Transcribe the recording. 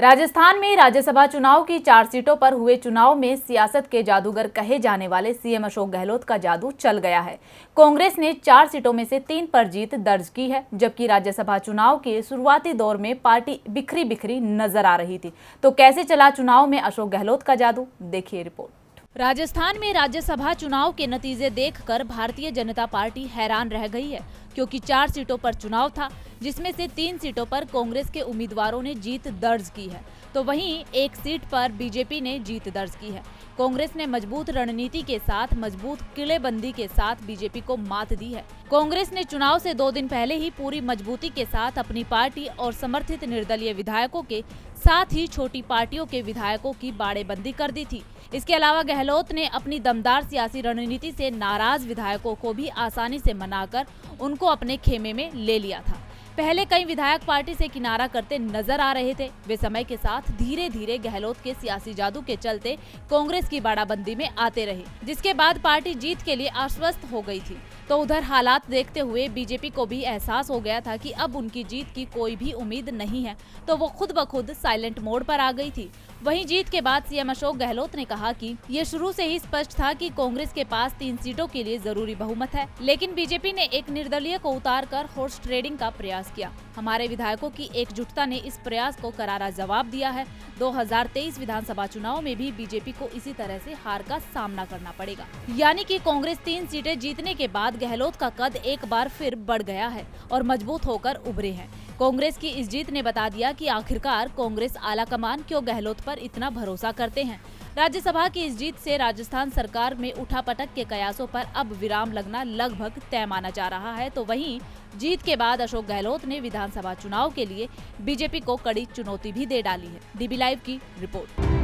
राजस्थान में राज्यसभा चुनाव की चार सीटों पर हुए चुनाव में सियासत के जादूगर कहे जाने वाले सीएम अशोक गहलोत का जादू चल गया है। कांग्रेस ने चार सीटों में से तीन पर जीत दर्ज की है, जबकि राज्यसभा चुनाव के शुरुआती दौर में पार्टी बिखरी बिखरी नज़र आ रही थी। तो कैसे चला चुनाव में अशोक गहलोत का जादू? देखिए रिपोर्ट। राजस्थान में राज्यसभा चुनाव के नतीजे देखकर भारतीय जनता पार्टी हैरान रह गई है, क्योंकि चार सीटों पर चुनाव था। जिसमें से तीन सीटों पर कांग्रेस के उम्मीदवारों ने जीत दर्ज की है। तो वहीं एक सीट पर बीजेपी ने जीत दर्ज की है। कांग्रेस ने मज़बूत रणनीति के साथ, मज़बूत किलेबंदी के साथ बीजेपी को मात दी है। कांग्रेस ने चुनाव से दो दिन पहले ही पूरी मजबूती के साथ अपनी पार्टी और समर्थित निर्दलीय विधायकों के साथ ही छोटी पार्टियों के विधायकों की बाड़ेबंदी कर दी थी। इसके अलावा गहलोत ने अपनी दमदार सियासी रणनीति से नाराज़ विधायकों को भी आसानी से मनाकर उनको अपने खेमे में ले लिया था। पहले कई विधायक पार्टी से किनारा करते नज़र आ रहे थे। वे समय के साथ धीरे धीरे गहलोत के सियासी जादू के चलते कांग्रेस की बाड़ाबंदी में आते रहे, जिसके बाद पार्टी जीत के लिए आश्वस्त हो गई थी। तो उधर हालात देखते हुए बीजेपी को भी एहसास हो गया था कि अब उनकी जीत की कोई भी उम्मीद नहीं है। तो वो खुद ब खुद साइलेंट मोड पर आ गई थी। वहीं जीत के बाद सीएम अशोक गहलोत ने कहा कि ये शुरू से ही स्पष्ट था कि कांग्रेस के पास तीन सीटों के लिए ज़रूरी बहुमत है। लेकिन बीजेपी ने एक निर्दलीय को उतार कर हॉर्स ट्रेडिंग का प्रयास किया। हमारे विधायकों की एकजुटता ने इस प्रयास को करारा जवाब दिया है। 2023 विधानसभा चुनाव में भी बीजेपी को इसी तरह से हार का सामना करना पड़ेगा। यानी कि कांग्रेस तीन सीटें जीतने के बाद गहलोत का कद एक बार फिर बढ़ गया है और मज़बूत होकर उभरे हैं। कांग्रेस की इस जीत ने बता दिया कि आखिरकार कांग्रेस आला कमान क्यों गहलोत पर इतना भरोसा करते हैं। राज्यसभा की इस जीत से राजस्थान सरकार में उठापटक के कयासों पर अब विराम लगना लगभग तय माना जा रहा है तो वहीं जीत के बाद अशोक गहलोत ने विधानसभा चुनाव के लिए बीजेपी को कड़ी चुनौती भी दे डाली है। डीबी लाइव की रिपोर्ट।